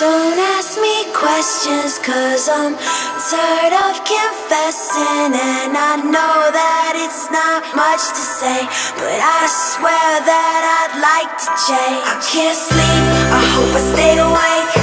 Don't ask me questions cause I'm tired of confessing. And I know that it's not much to say But I swear that I'd like to change. I can't sleep, I hope I stay awake.